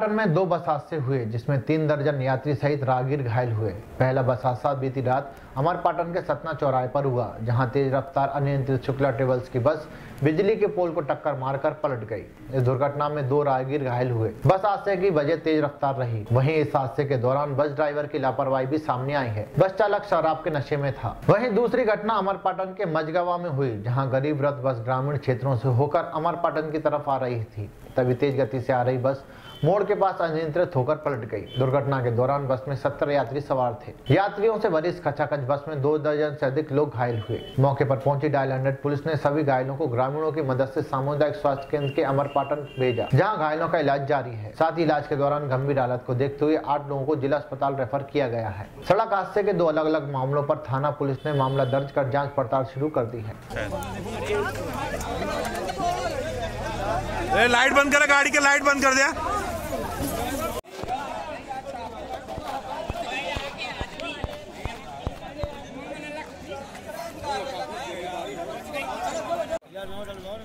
पाटन में दो बस हादसे हुए, जिसमें तीन दर्जन यात्री सहित राहगीर घायल हुए। पहला बस हादसा बीती रात अमर पाटन के सतना चौराहे पर हुआ, जहाँ तेज रफ्तार अनियंत्रित शुक्ला ट्रेवल्स की बस बिजली के पोल को टक्कर मारकर पलट गई। इस दुर्घटना में दो राहगीर घायल हुए। बस हादसे की वजह तेज रफ्तार रही। वहीं इस हादसे के दौरान बस ड्राइवर की लापरवाही भी सामने आई है। बस चालक शराब के नशे में था। वहीं दूसरी घटना अमर पाटन के मजगवा में हुई, जहाँ गरीब रथ बस ग्रामीण क्षेत्रों से होकर अमर पाटन की तरफ़ आ रही थी। तभी तेज गति से आ रही बस मोड़ के पास अनियंत्रित होकर पलट गई। दुर्घटना के दौरान बस में सत्तर यात्री सवार थे। यात्रियों से भरी इस खचाखच बस में दो दर्जन से अधिक लोग घायल हुए। मौके पर पहुँची डायल हंड्रेड पुलिस ने सभी घायलों को ग्रामीणों की मदद से सामुदायिक स्वास्थ्य केंद्र के अमरपाटन भेजा, जहाँ घायलों का इलाज जारी है। साथ ही इलाज के दौरान गंभीर हालत को देखते हुए आठ लोगों को जिला अस्पताल रेफर किया गया है। सड़क हादसे के दो अलग अलग मामलों पर थाना पुलिस ने मामला दर्ज कर जाँच पड़ताल शुरू कर दी है। लाइट बंद करा, गाड़ी के लाइट बंद कर दिया।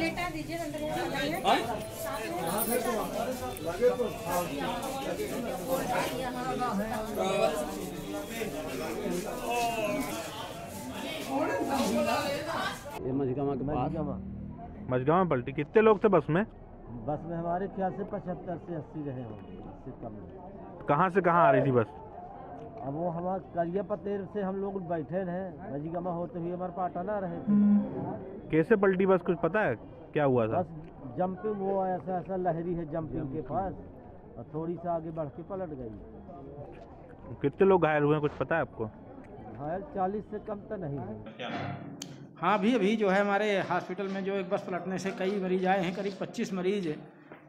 लेटा दीजिए अंदर के पास। मजगांव पलटी। कितने लोग थे बस में? बस में हमारे ख्याल से पचहत्तर से अस्सी रहे होंगे कम कहाँ से कहाँ आ रही थी बस? अब वो हम करिया पतेर से हम लोग बैठे रहे। मझगामा होते हुए हमारे पाटाना रहे। थे कैसे पलटी? बस कुछ पता है क्या हुआ था? बस जंपिंग वो ऐसा ऐसा लहरी है जंपिंग के पास और थोड़ी सा आगे बढ़ के पलट गई। कितने लोग घायल हुए हैं कुछ पता है आपको? घायल चालीस से कम तो नहीं है। हाँ अभी अभी जो है हमारे हॉस्पिटल में जो एक बस पलटने से कई मरीज़ आए हैं करीब 25 मरीज़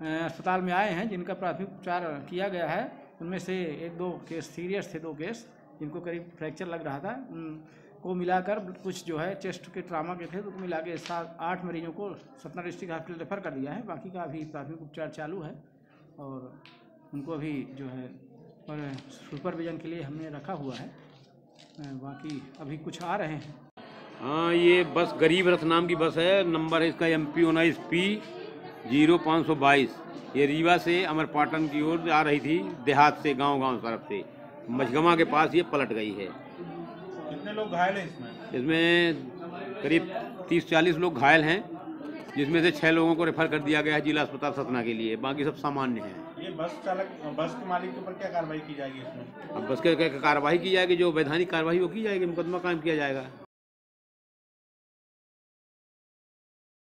अस्पताल में आए हैं जिनका प्राथमिक उपचार किया गया है। उनमें से एक दो केस, सीरियस थे दो केस, जिनको करीब फ्रैक्चर लग रहा था। उनको मिलाकर कुछ जो है चेस्ट के ट्रामा के थे तो मिला के सात आठ मरीजों को सतना डिस्ट्रिक्ट हॉस्पिटल रेफर कर दिया है। बाकी का अभी प्राथमिक उपचार चालू है और उनको अभी जो है और सुपरविजन के लिए हमने रखा हुआ है। बाकी अभी कुछ आ रहे हैं। हाँ ये बस गरीब रथ नाम की बस है। नंबर है इसका एम पी उन्नीस पी ज़ीरो पाँच सौ बाईस। ये रीवा से अमरपाटन की ओर आ रही थी देहात से गाँव गाँव तरफ़ से। मझगमा के पास ये पलट गई है। कितने लोग घायल हैं इसमें? इसमें करीब तीस चालीस लोग घायल हैं जिसमें से छः लोगों को रेफर कर दिया गया है जिला अस्पताल सतना के लिए। बाकी सब सामान्य हैं। ये बस चालक बस के मालिक के ऊपर क्या कार्रवाई की जाएगी इसमें? अब बस के के- कार्रवाई की जाएगी जो वैधानिक कार्रवाई वो की जाएगी मुकदमा कायम किया जाएगा।